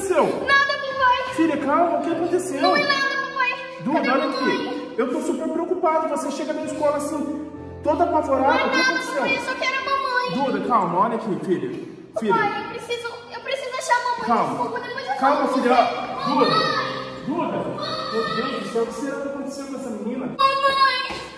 aconteceu? Nada, papai. Filha, calma, o que aconteceu? Não é nada, papai. Duda, olha aqui. Eu tô super preocupado. Você chega na escola assim, toda apavorada. Não é nada, papai. Eu só quero a mamãe. Duda, calma, olha aqui, filha. Filha, Papai, eu preciso, eu preciso achar a mamãe. calma. Desculpa, depois eu Calma, filha. Duda. Duda. Meu Deus do céu, o que será que aconteceu com essa menina? Mamãe!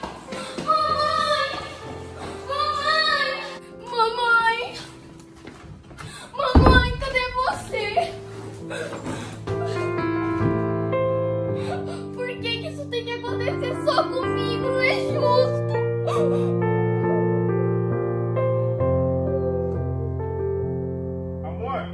Isso tem que acontecer só comigo? Não é justo! Amor.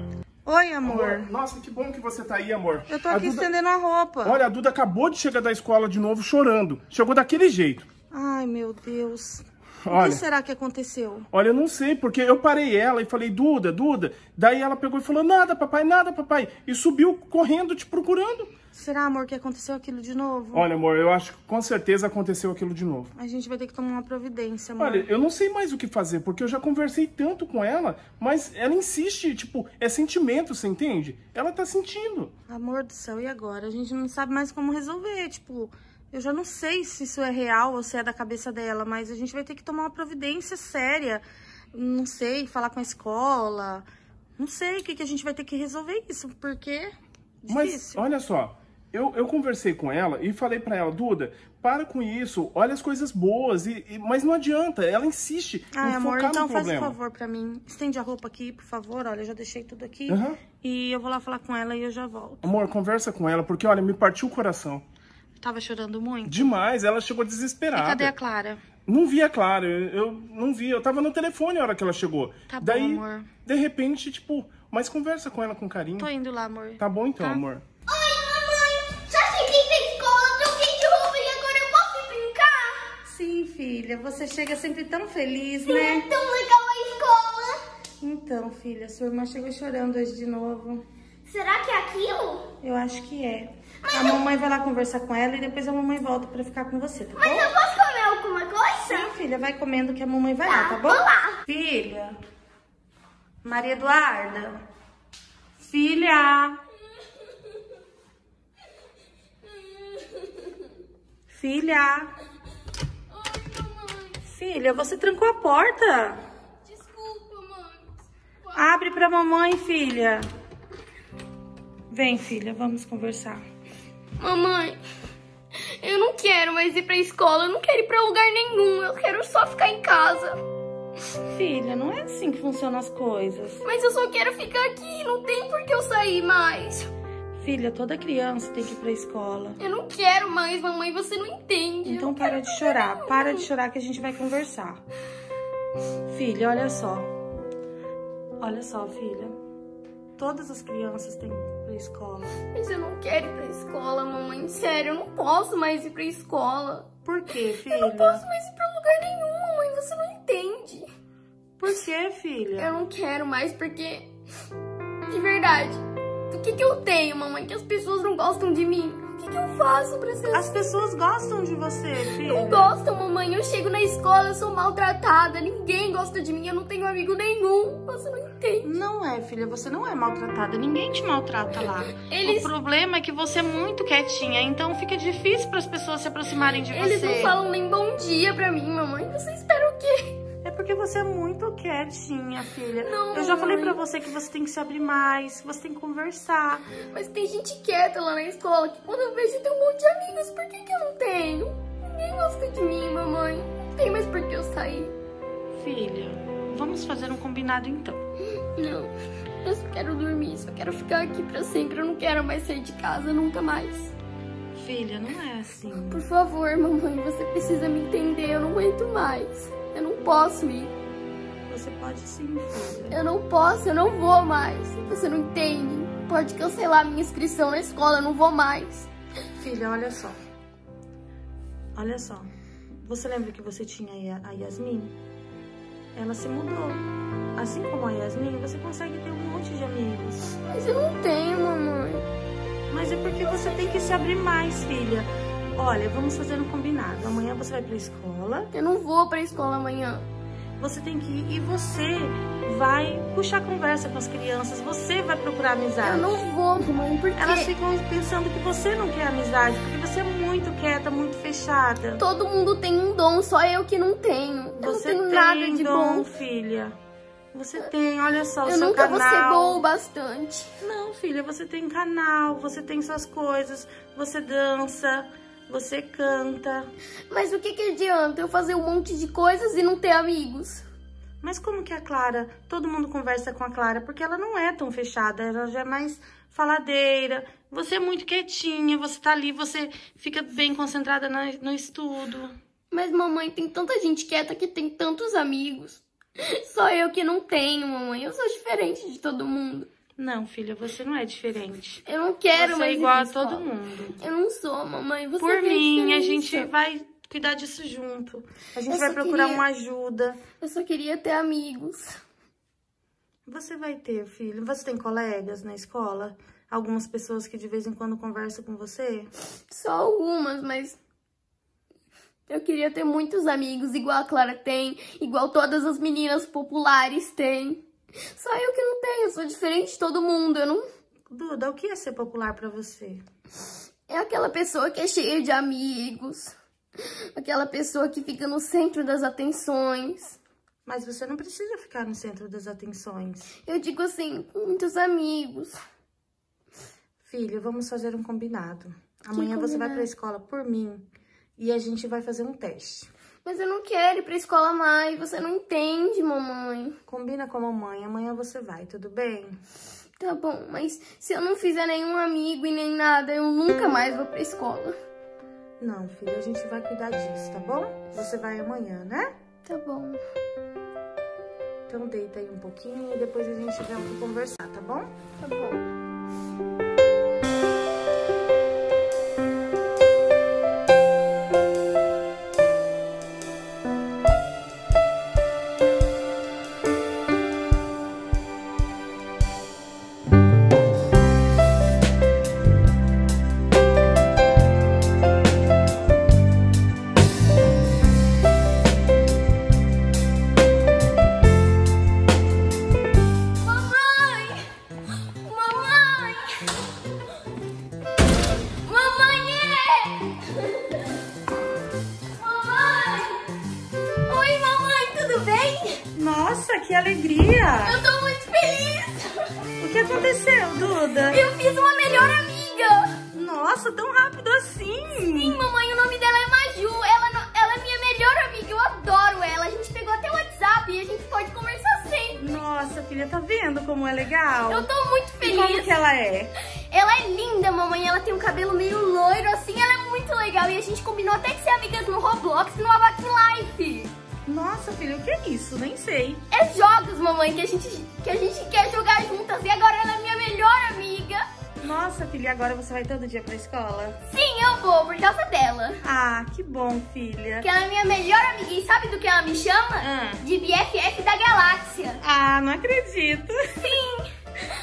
Oi, amor. Nossa, que bom que você tá aí, amor. Eu tô A aqui Duda- estendendo a roupa. Olha, a Duda acabou de chegar da escola de novo chorando. Chegou daquele jeito. Ai, meu Deus. O Olha. que será que aconteceu? Olha, eu não sei, porque eu parei ela e falei, Duda, Duda. Daí ela pegou e falou, nada, papai, nada, papai. E subiu correndo, te procurando. Será, amor, que aconteceu aquilo de novo? Olha, amor, eu acho que com certeza aconteceu aquilo de novo. A gente vai ter que tomar uma providência, amor. Olha, eu não sei mais o que fazer, porque eu já conversei tanto com ela, mas ela insiste, tipo, é sentimento, você entende? Ela tá sentindo. Amor do céu, e agora? A gente não sabe mais como resolver, tipo... Eu já não sei se isso é real ou se é da cabeça dela, mas a gente vai ter que tomar uma providência séria. Não sei, falar com a escola. Não sei o que, que a gente vai ter que resolver isso, porque... Mas, Difícil. olha só, eu, eu conversei com ela e falei pra ela, Duda, para com isso, olha as coisas boas, e, e- mas não adianta, ela insiste Ai, em amor, focar então no faz um problema. favor pra mim. Estende a roupa aqui, por favor. Olha, eu já deixei tudo aqui. Aham. E eu vou lá falar com ela e eu já volto. Amor, conversa com ela, porque, olha, me partiu o coração. Tava chorando muito? Demais, ela chegou E desesperada. cadê a Clara? Não vi a Clara, eu, não vi, eu tava no telefone a hora que ela chegou. Tá bom, Daí, amor. de repente, tipo, mas conversa com ela com carinho. Tô indo lá, amor. Tá bom então, Tá. amor. Oi, mamãe! Já cheguei pra escola, troquei de roupa e agora eu posso brincar? Sim, filha. Você chega sempre tão feliz, É né? tão legal a escola! Então, filha, sua irmã chegou chorando hoje de novo. Será que é aquilo? Eu acho que é. A mamãe vai lá conversar com ela e depois a mamãe volta pra ficar com você, tá Mas bom? eu posso comer alguma coisa? Sim, filha, vai comendo que a mamãe vai lá, tá bom? vou lá. Filha. Maria Eduarda. Filha. Filha. Oi, mamãe. Filha, você trancou a porta. Desculpa, mãe. Abre pra mamãe, filha. Vem, filha, vamos conversar. Mamãe, eu não quero mais ir pra escola, eu não quero ir pra lugar nenhum, eu quero só ficar em casa. Filha, não é assim que funcionam as coisas. Mas eu só quero ficar aqui, não tem por que eu sair mais. Filha, toda criança tem que ir pra escola. Eu não quero mais, mamãe, você não entende. Então para de chorar, para de chorar que a gente vai conversar. Filha, olha só. Olha só, filha. Todas as crianças têm pra escola. Mas eu não quero ir pra escola, mamãe. Sério, eu não posso mais ir pra escola. Por quê, filha? Eu não posso mais ir pra lugar nenhum, mamãe, você não entende. Por quê, filha? Eu não quero mais porque. De verdade. O que, que eu tenho, mamãe? Que as pessoas não gostam de mim? O que, que eu faço pra ser As pessoas gostam de você, filha. Não gostam, mamãe. Eu chego na escola, eu sou maltratada. Ninguém gosta de mim, eu não tenho amigo nenhum. Você não entende. Não é, filha, você não é maltratada. Ninguém te maltrata lá. Eles- O problema é que você é muito quietinha, então fica difícil para as pessoas se aproximarem de Eles você. não falam nem bom dia pra mim, mamãe. Você espera porque você é muito quietinha, filha. Não, Eu já falei pra você que você tem que se abrir mais, que você tem que conversar. Mas tem gente quieta lá na escola que quando eu vejo tem um monte de amigos. Por que, que eu não tenho? Ninguém gosta de mim, mamãe. Não tem mais por que eu sair. Filha, vamos fazer um combinado então. Não. Eu só quero dormir, só quero ficar aqui pra sempre. Eu não quero mais sair de casa, nunca mais. Filha, não é assim. Por favor, mamãe, você precisa me entender. Eu não aguento mais. Posso ir. Você pode sim, filha. Eu não posso, eu não vou mais. Você não entende? Pode cancelar minha inscrição na escola, eu não vou mais. Filha, olha só. Olha só. Você lembra que você tinha a Yasmin? Ela se mudou. Assim como a Yasmin, você consegue ter um monte de amigos. Mas eu não tenho, mamãe. Mas é porque você tem que se abrir mais, filha. Olha, vamos fazer um combinado. Amanhã você vai pra escola. Eu não vou pra escola amanhã. você tem que ir e você vai puxar conversa com as crianças, você vai procurar amizade. Eu não vou, mãe, porque... Elas ficam pensando que você não quer amizade, porque você é muito quieta, muito fechada. Todo mundo tem um dom, só eu que não tenho. Eu você não tenho tem nada de dom, bom. filha. Você tem, olha só, o Eu seu nunca vou ser canal. boa o bastante. Não, filha, você tem canal, você tem suas coisas, você dança, você canta. Mas o que que adianta eu fazer um monte de coisas e não ter amigos? Mas como que a Clara, todo mundo conversa com a Clara, porque ela não é tão fechada, ela já é mais faladeira. Você é muito quietinha, você tá ali, você fica bem concentrada na- no estudo. Mas mamãe, tem tanta gente quieta que tem tantos amigos. Só eu que não tenho, mamãe. Eu sou diferente de todo mundo. Não, filha, você não é diferente. Eu não quero você mais é ir igual a todo escola. mundo. Eu não sou, mamãe. Você Por vê mim, a gente vai cuidar disso junto. A gente Eu vai procurar queria- uma ajuda. Eu só queria ter amigos. Você vai ter, filho. Você tem colegas na escola? Algumas pessoas que de vez em quando conversam com você? Só algumas, mas. Eu queria ter muitos amigos, igual a Clara tem, igual todas as meninas populares têm. Só eu que não tenho, eu sou diferente de todo mundo. Eu não. Duda, o que é ser popular pra você? É aquela pessoa que é cheia de amigos. Aquela pessoa que fica no centro das atenções. Mas você não precisa ficar no centro das atenções. Eu digo assim, com muitos amigos. Filho, vamos fazer um combinado. Amanhã você vai combinado? pra escola por mim e a gente vai fazer um teste. Mas eu não quero ir pra escola mais. Você não entende, mamãe. Combina com a mamãe, amanhã você vai, tudo bem? Tá bom, mas se eu não fizer nenhum amigo e nem nada, eu nunca mais vou pra escola. Não, filho, a gente vai cuidar disso, tá bom? Você vai amanhã, né? Tá bom. Então deita aí um pouquinho e depois a gente volta a conversar, tá bom? Tá bom. Nossa, que alegria! Eu tô muito feliz! O que aconteceu, Duda? Eu fiz uma melhor amiga! Nossa, tão rápido assim! Sim, mamãe, o nome dela é Maju. Ela, ela é minha melhor amiga, eu adoro ela. A gente pegou até o WhatsApp e a gente pode conversar sempre. Nossa, filha, tá vendo como é legal? Eu tô muito E como feliz. que ela é? Ela é linda, mamãe. Ela tem um cabelo meio loiro, assim. Ela é muito legal. E a gente combinou até de ser amigas no Roblox e no Avac Life. Nossa, filha, o que é isso? Nem sei. É jogos, mamãe, que a gente, que a gente quer jogar juntas. E agora ela é minha melhor amiga. Nossa, filha, agora você vai todo dia pra escola? Sim, eu vou, por causa dela. Ah, que bom, filha. Porque ela é minha melhor amiga. E sabe do que ela me chama? Ah. De BFF da galáxia. Ah, não acredito. Sim.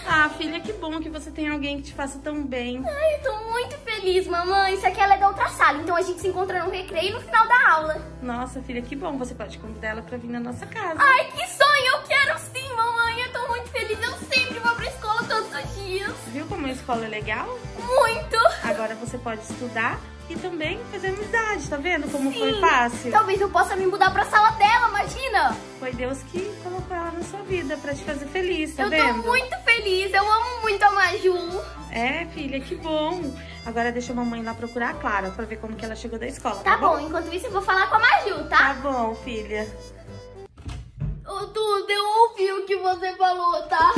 Ah, filha, que bom que você tem alguém que te faça tão bem. Ai, eu tô muito feliz, mamãe. Isso aqui ela é da outra sala. Então a gente se encontra no recreio no final da aula. Nossa, filha, que bom. Você pode convidar ela pra vir na nossa casa. Ai, que sonho! Eu quero sim, mamãe. Eu tô muito feliz. Eu sempre vou pra escola todos os dias. Viu como a escola é legal? Muito! Agora você pode estudar e também fazer amizade, tá vendo como foi Sim. fácil? Talvez eu possa me mudar pra sala dela, imagina! Foi Deus que colocou ela na sua vida pra te fazer feliz, tá eu vendo? tô muito feliz. Eu amo muito a Maju. É, filha, que bom. Agora deixa a mamãe lá procurar a Clara pra ver como que ela chegou da escola, Tá bom, enquanto isso eu vou falar com a Maju, Tá tá? bom, filha. Ô, Duda, eu ouvi o que você falou, tá?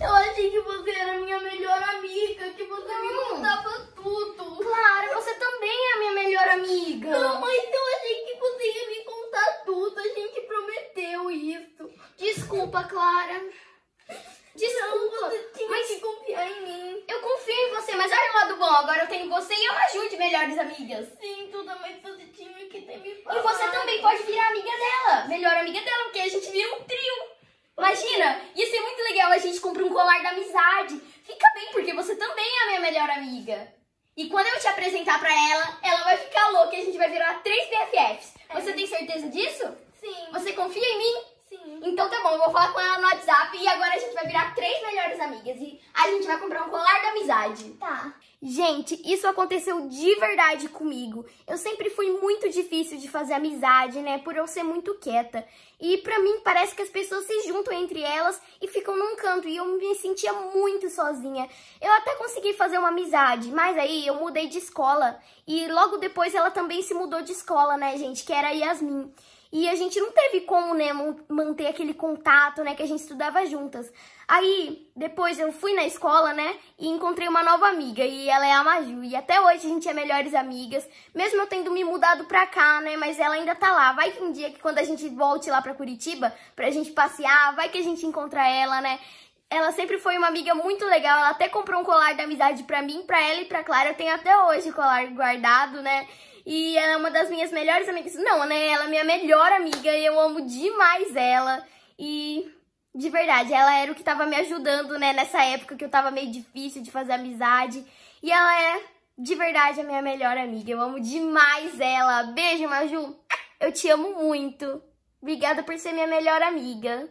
Eu achei que você era minha melhor amiga, que você me contava tudo. Claro, você também é a minha melhor amiga. Não, mas eu achei que você ia me contar tudo. A gente prometeu isso. Desculpa, Clara. Desculpa. você tinha mas que em mim. Eu confio em você, mas olha o lado bom. Agora eu tenho você e a Maju de melhores amigas. Sim, Duda, mas você tinha que ter me falado. E você também pode virar amiga dela. Melhor amiga dela, porque a gente vira um trio. Imagina, ia ser muito legal a gente comprar um colar da amizade. Fica bem, porque você também é a minha melhor amiga. E quando eu te apresentar pra ela, ela vai ficar louca e a gente vai virar três BFFs. Você tem certeza disso? Sim. Você confia em mim? Então tá bom, eu vou falar com ela no WhatsApp e agora a gente vai virar três melhores amigas e a gente vai comprar um colar da amizade. Tá. Gente, isso aconteceu de verdade comigo. Eu sempre fui muito difícil de fazer amizade, né? Por eu ser muito quieta. E pra mim parece que as pessoas se juntam entre elas e ficam num canto. E eu me sentia muito sozinha. Eu até consegui fazer uma amizade, mas aí eu mudei de escola. E logo depois ela também se mudou de escola, né, gente? Que era a Yasmin. E a gente não teve como, né, manter aquele contato, né, que a gente estudava juntas. Aí, depois eu fui na escola, né, e encontrei uma nova amiga, e ela é a Maju. E até hoje a gente é melhores amigas, mesmo eu tendo me mudado pra cá, né, mas ela ainda tá lá. Vai que um dia que quando a gente volte lá pra Curitiba, pra gente passear, vai que a gente encontra ela, né. Ela sempre foi uma amiga muito legal, ela até comprou um colar de amizade pra mim, pra ela e pra Clara. Eu tenho até hoje o colar guardado, né. E ela é uma das minhas melhores amigas. Não, né? Ela é minha melhor amiga e eu amo demais ela. E de verdade, ela era o que tava me ajudando, né? Nessa época que eu tava meio difícil de fazer amizade. E ela é de verdade a minha melhor amiga. Eu amo demais ela. Beijo, Maju. Eu te amo muito. Obrigada por ser minha melhor amiga.